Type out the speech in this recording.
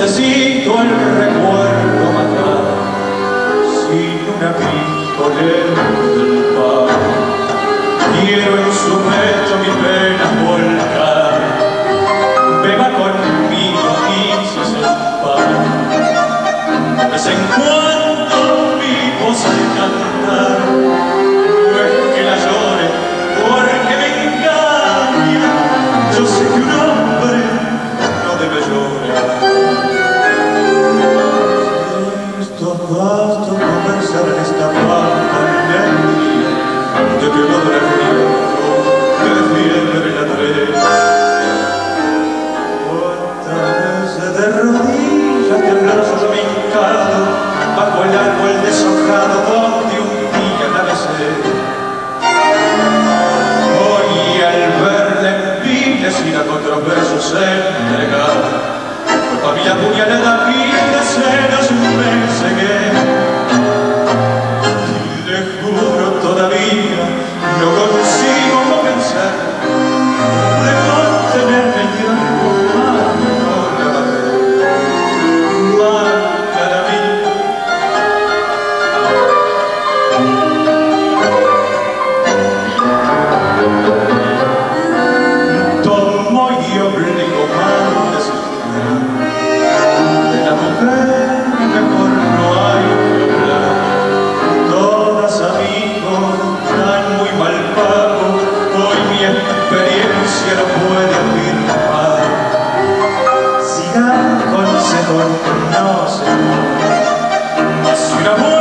necesito el recuerdo matar sin una pistolera basta pensar esta falta de mi de que te Sweet amor